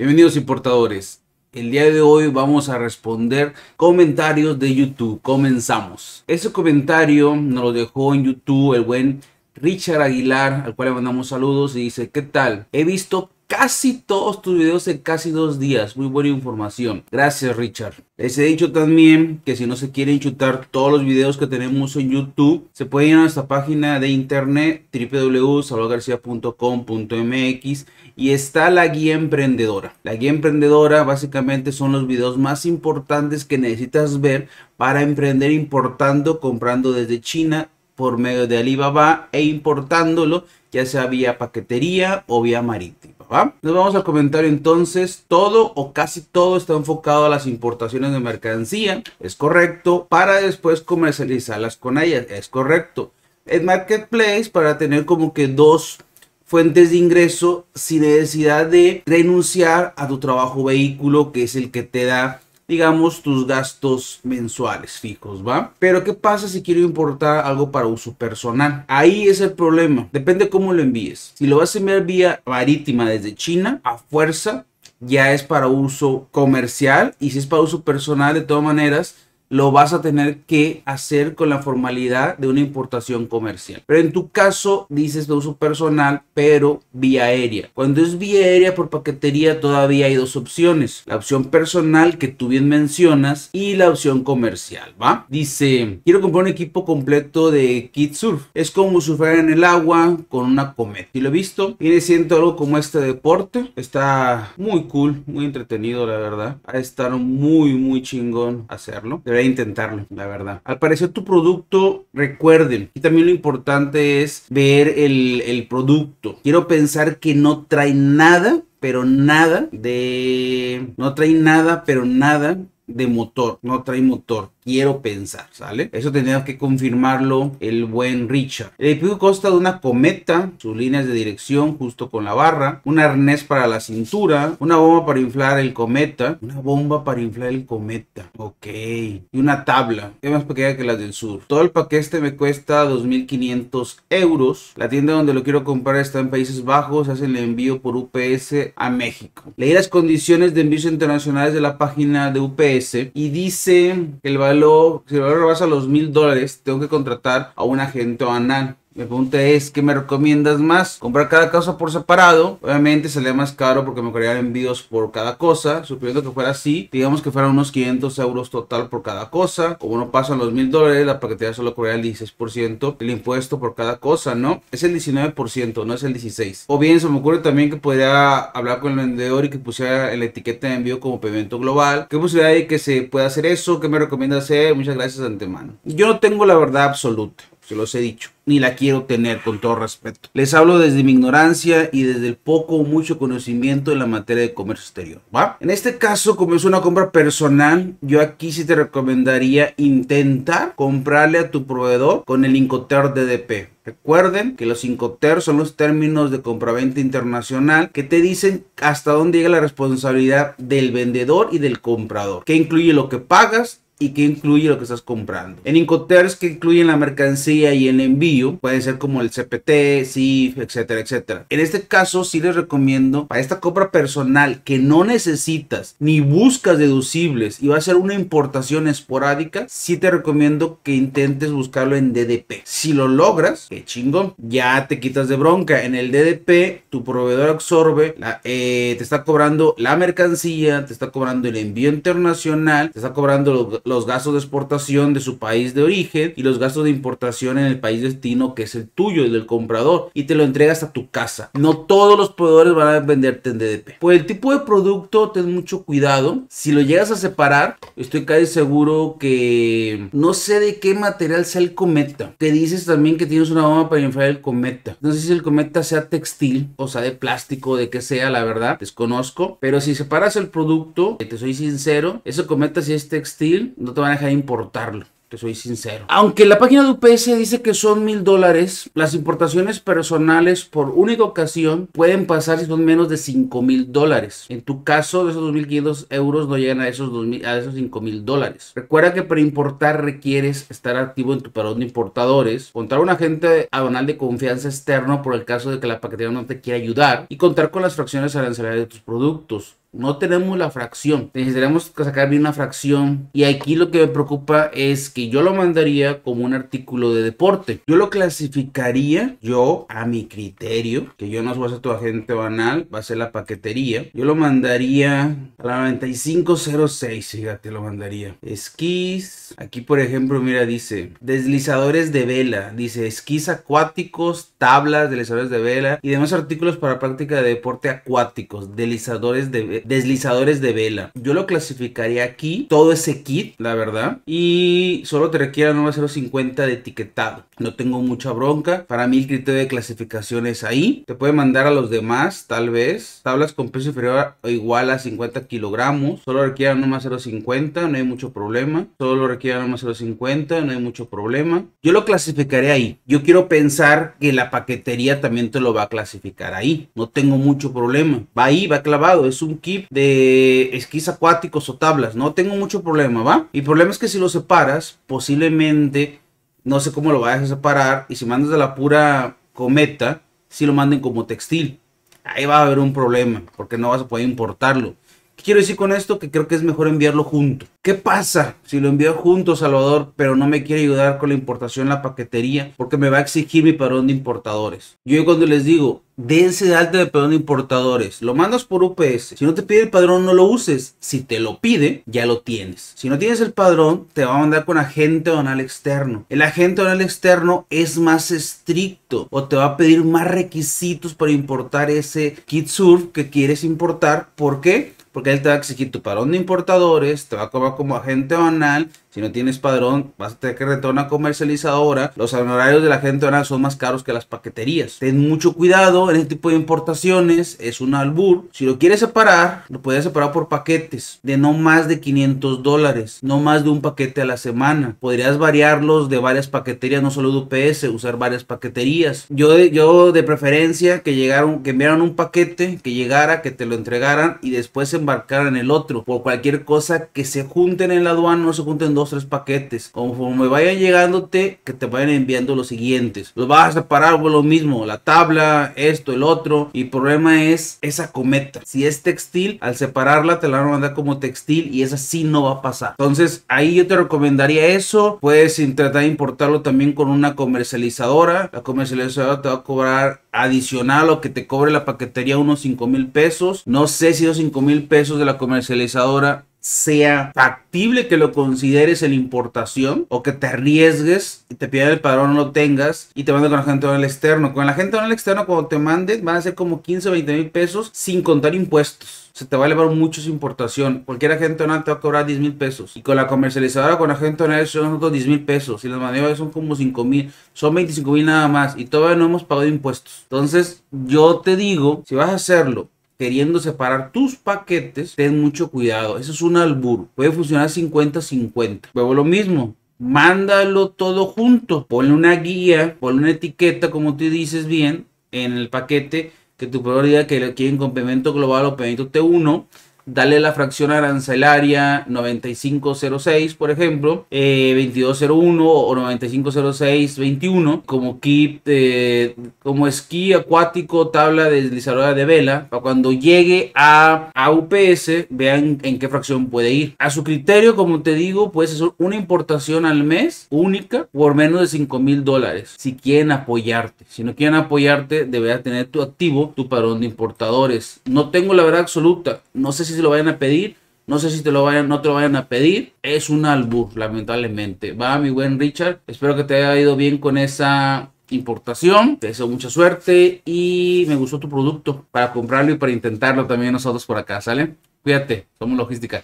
Bienvenidos importadores. El día de hoy vamos a responder comentarios de YouTube. Comenzamos. Ese comentario nos lo dejó en YouTube el buen Richard Aguilar, al cual le mandamos saludos y dice, ¿qué tal? He visto casi todos tus videos en casi dos días. Muy buena información. Gracias, Richard. Les he dicho también que si no se quieren chutar todos los videos que tenemos en YouTube, se pueden ir a nuestra página de internet www.salvadorgarcia.com.mx y está la guía emprendedora. La guía emprendedora básicamente son los videos más importantes que necesitas ver para emprender importando, comprando desde China por medio de Alibaba e importándolo ya sea vía paquetería o vía marítima. Nos vamos al comentario entonces. Todo o casi todo está enfocado a las importaciones de mercancía. Es correcto. Para después comercializarlas con ellas. Es correcto. El marketplace para tener como que dos fuentes de ingreso sin necesidad de renunciar a tu trabajo vehículo que es el que te da digamos, tus gastos mensuales fijos, ¿va? Pero ¿qué pasa si quiero importar algo para uso personal? Ahí es el problema. Depende cómo lo envíes. Si lo vas a enviar vía marítima desde China, a fuerza, ya es para uso comercial. Y si es para uso personal, de todas maneras, lo vas a tener que hacer con la formalidad de una importación comercial. Pero en tu caso dices de uso personal, pero vía aérea. Cuando es vía aérea por paquetería todavía hay dos opciones. La opción personal que tú bien mencionas y la opción comercial, ¿va? Dice, quiero comprar un equipo completo de kit surf. Es como surfear en el agua con una cometa. Y lo he visto, viene siendo algo como este deporte. Está muy cool, muy entretenido, la verdad. Ha estado muy, muy chingón hacerlo intentarlo, la verdad. Al parecer tu producto, recuerden, y también lo importante es ver el, el producto. Quiero pensar que no trae nada, pero nada de... No trae nada, pero nada de motor, no trae motor quiero pensar, ¿sale? Eso tendría que confirmarlo el buen Richard. El equipo consta de una cometa, sus líneas de dirección justo con la barra, un arnés para la cintura, una bomba para inflar el cometa, una bomba para inflar el cometa, ok, y una tabla, es más pequeña que la del sur. Todo el paquete me cuesta 2.500 euros. La tienda donde lo quiero comprar está en Países Bajos, hacen el envío por UPS a México. Leí las condiciones de envíos internacionales de la página de UPS y dice que el valor si el valor rebasa los mil dólares, tengo que contratar a un agente banal. Mi pregunta es, ¿qué me recomiendas más? Comprar cada cosa por separado. Obviamente sale más caro porque me crearían envíos por cada cosa. Suponiendo que fuera así, digamos que fueran unos 500 euros total por cada cosa. Como no pasan los mil dólares, la paquetería solo cobraría el 16% el impuesto por cada cosa, ¿no? Es el 19%, no es el 16%. O bien se me ocurre también que podría hablar con el vendedor y que pusiera la etiqueta de envío como pavimento global. ¿Qué posibilidad hay que se pueda hacer eso? ¿Qué me recomienda hacer? Muchas gracias de antemano. Yo no tengo la verdad absoluta se los he dicho, ni la quiero tener con todo respeto. Les hablo desde mi ignorancia y desde el poco o mucho conocimiento en la materia de comercio exterior. En este caso, como es una compra personal, yo aquí sí te recomendaría intentar comprarle a tu proveedor con el Incoterm DDP. Recuerden que los Incoterm son los términos de compraventa internacional que te dicen hasta dónde llega la responsabilidad del vendedor y del comprador, que incluye lo que pagas y que incluye lo que estás comprando. En Incoterms que incluyen la mercancía y el envío, puede ser como el CPT, CIF, etcétera, etcétera. En este caso sí les recomiendo para esta compra personal que no necesitas ni buscas deducibles y va a ser una importación esporádica, sí te recomiendo que intentes buscarlo en DDP. Si lo logras, qué chingón, ya te quitas de bronca. En el DDP tu proveedor absorbe, eh, te está cobrando la mercancía, te está cobrando el envío internacional, te está cobrando los los gastos de exportación de su país de origen y los gastos de importación en el país destino que es el tuyo, el del comprador, y te lo entregas a tu casa. No todos los proveedores van a venderte en DDP. Por el tipo de producto, ten mucho cuidado. Si lo llegas a separar, estoy casi seguro que no sé de qué material sea el cometa. Que dices también que tienes una bomba para inflar el cometa. No sé si el cometa sea textil o sea de plástico, de que sea, la verdad, desconozco. Pero si separas el producto, te soy sincero, ese cometa si es textil, no te van a dejar importarlo. Te soy sincero. Aunque la página de UPS dice que son mil dólares, las importaciones personales por única ocasión pueden pasar si son menos de cinco mil dólares. En tu caso, de esos 2.500 euros no llegan a esos, 2000, a esos 5 mil dólares. Recuerda que para importar requieres estar activo en tu padrón de importadores, contar un agente aduanal de confianza externo por el caso de que la paquetería no te quiera ayudar y contar con las fracciones arancelarias de tus productos. No tenemos la fracción. Necesitaremos sacar bien una fracción. Y aquí lo que me preocupa es que yo lo mandaría como un artículo de deporte. Yo lo clasificaría, yo a mi criterio, que yo no voy a ser tu agente banal, va a ser la paquetería. Yo lo mandaría a la 9506, fíjate, lo mandaría. Esquís, aquí por ejemplo, mira, dice deslizadores de vela, dice esquís acuáticos, tablas, deslizadores de vela y demás artículos para práctica de deporte acuáticos, deslizadores de, deslizadores de vela. Yo lo clasificaría aquí, todo ese kit, la verdad, y solo te requiere 9050 de etiquetado. No tengo mucha bronca. Para mí el criterio de clasificación es ahí. Te puede mandar a los demás, tal vez. Tablas con peso inferior o igual a 50 kilogramos. Solo requiere más 0.50, no hay mucho problema. Solo requiere más 0.50, no hay mucho problema. Yo lo clasificaré ahí. Yo quiero pensar que la paquetería también te lo va a clasificar ahí. No tengo mucho problema. Va ahí, va clavado. Es un kit de esquís acuáticos o tablas. No tengo mucho problema, ¿va? Y el problema es que si lo separas, posiblemente no sé cómo lo vayas a separar. Y si mandas de la pura cometa, si lo manden como textil. Ahí va a haber un problema, porque no vas a poder importarlo. ¿Qué quiero decir con esto? Que creo que es mejor enviarlo junto. ¿Qué pasa si lo envío junto, Salvador, pero no me quiere ayudar con la importación, la paquetería? Porque me va a exigir mi padrón de importadores. Yo cuando les digo, dense de alta de padrón de importadores, lo mandas por UPS. Si no te pide el padrón, no lo uses. Si te lo pide, ya lo tienes. Si no tienes el padrón, te va a mandar con agente donal externo. El agente donal externo es más estricto o te va a pedir más requisitos para importar ese kit surf que quieres importar. ¿Por qué? Porque él te va a exigir tu padrón de importadores, te va a cobrar como agente banal si no tienes padrón, vas a tener que retornar a una comercializadora. Los honorarios de la gente ahora son más caros que las paqueterías. Ten mucho cuidado en este tipo de importaciones. Es un albur. Si lo quieres separar, lo puedes separar por paquetes de no más de 500 dólares. No más de un paquete a la semana. Podrías variarlos de varias paqueterías, no solo de UPS, usar varias paqueterías. Yo yo de preferencia que llegaron, que enviaran un paquete, que llegara, que te lo entregaran y después embarcaran el otro. Por cualquier cosa que se junten en la aduana, no se junten dos, tres paquetes. Conforme vayan llegándote, que te vayan enviando los siguientes. Los vas a separar por lo mismo, la tabla, esto, el otro. Y el problema es esa cometa. Si es textil, al separarla te la van a mandar como textil y esa sí no va a pasar. Entonces ahí yo te recomendaría eso. Puedes de importarlo también con una comercializadora. La comercializadora te va a cobrar adicional o que te cobre la paquetería unos 5 mil pesos. No sé si los 5 mil pesos de la comercializadora sea factible que lo consideres en importación o que te arriesgues y te pidan el padrón no lo tengas y te manden con la gente el externo. Con la gente el externo cuando te manden van a ser como 15 o 20 mil pesos sin contar impuestos. Se te va a elevar mucho su importación. Cualquier agente donal te va a cobrar 10 mil pesos. Y con la comercializadora, con agente donal son otros 10 mil pesos. Y las maniobras son como 5 mil. Son 25 mil nada más. Y todavía no hemos pagado impuestos. Entonces, yo te digo, si vas a hacerlo queriendo separar tus paquetes, ten mucho cuidado. Eso es un albur. Puede funcionar 50-50. Luego lo mismo. Mándalo todo junto. Ponle una guía, ponle una etiqueta, como tú dices bien, en el paquete que tu proveedor diga que lo quieren complemento global o complemento T1 dale la fracción arancelaria 9506, por ejemplo, 2201 eh, o 950621 como kit, eh, como esquí acuático, tabla deslizadora de vela, para cuando llegue a, a UPS vean en qué fracción puede ir. A su criterio, como te digo, puedes hacer una importación al mes única por menos de 5 mil dólares si quieren apoyarte. Si no quieren apoyarte, deberá tener tu activo, tu padrón de importadores. No tengo la verdad absoluta, no sé si lo vayan a pedir. No sé si te lo vayan, no te lo vayan a pedir. Es un albur, lamentablemente. Va, mi buen Richard. Espero que te haya ido bien con esa importación. Te deseo mucha suerte y me gustó tu producto para comprarlo y para intentarlo también nosotros por acá, ¿sale? Cuídate, somos logística.